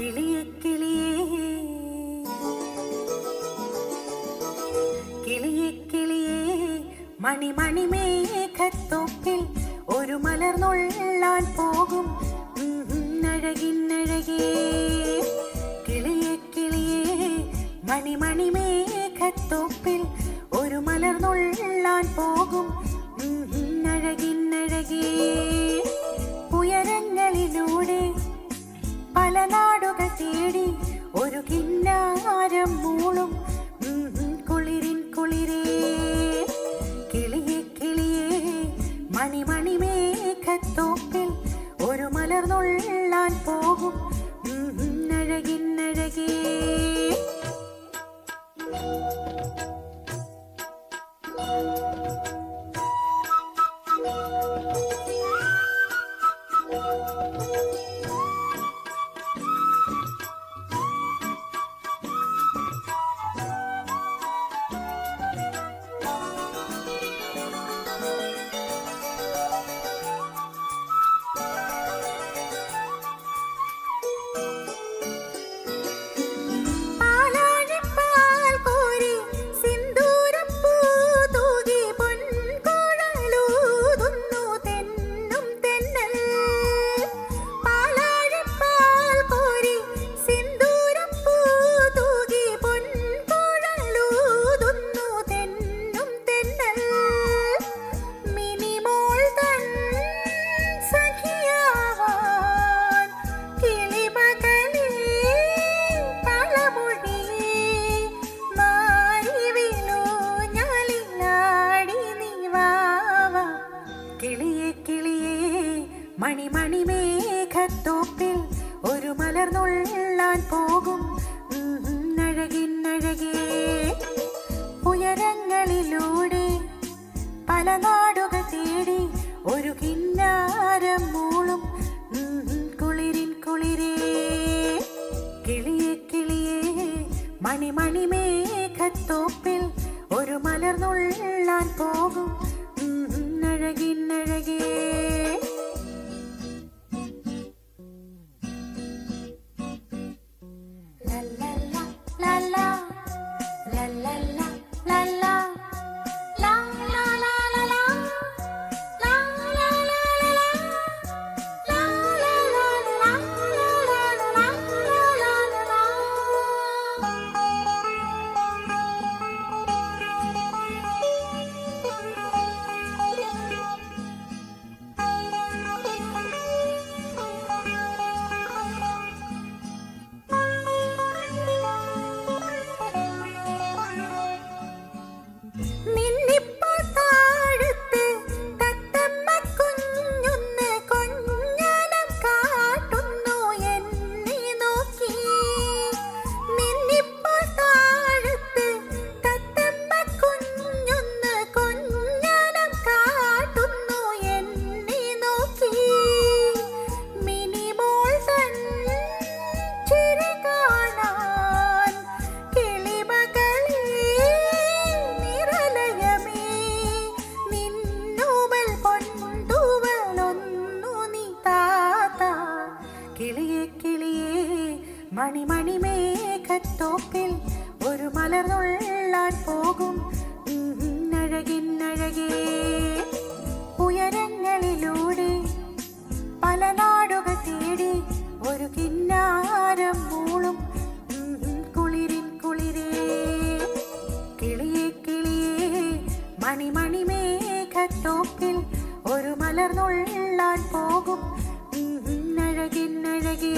കിളിയേ കിളിയേ കിളിയേ കിളിയേ മണിമണി മേഘത്തോപ്പിൽ ഒരു മലർന്നുള്ളാൻ പോകും അഴകിന്നഴകേ. കിളിയ കിളിയേ മണിമണി മേഘത്തോപ്പിൽ ഒരു മലർന്നുള്ളാൻ പോകും അഴകിന്നഴകേ. കിളിയേ മണിമണി മേഘത്തോപ്പിൽ ഒരു മലർന്നുള്ളാൻ പോകും. അഴകിന്നഴകേ ഉയരങ്ങളിലൂടെ പല നാടുകൾ തേടി ഒരു കിന്നാരം മൂളും. കുളിരിൻ കുളിരേ. കിളിയെ കിളിയേ മണിമണി മേഘത്തോപ്പിൽ ഒരു മലർന്നുള്ളാൻ പോകും. அழகின் அழகே. മണിമണി മേഘത്തോപ്പിൽ ഒരു മലർന്നുള്ളാൻ പോകും. അഴകിന്നഴകേ ഉയരങ്ങളിലൂടെ പല നാടുകൾ തേടി ഒരു കിന്നാരം മൂളും. കുളിരിൻ കുളിരേ കിളിയെ കിളിയേ മണിമണി മേഘത്തോപ്പിൽ ഒരു മലർന്നുള്ളാൻ പോകും. അഴകിന്നഴകേ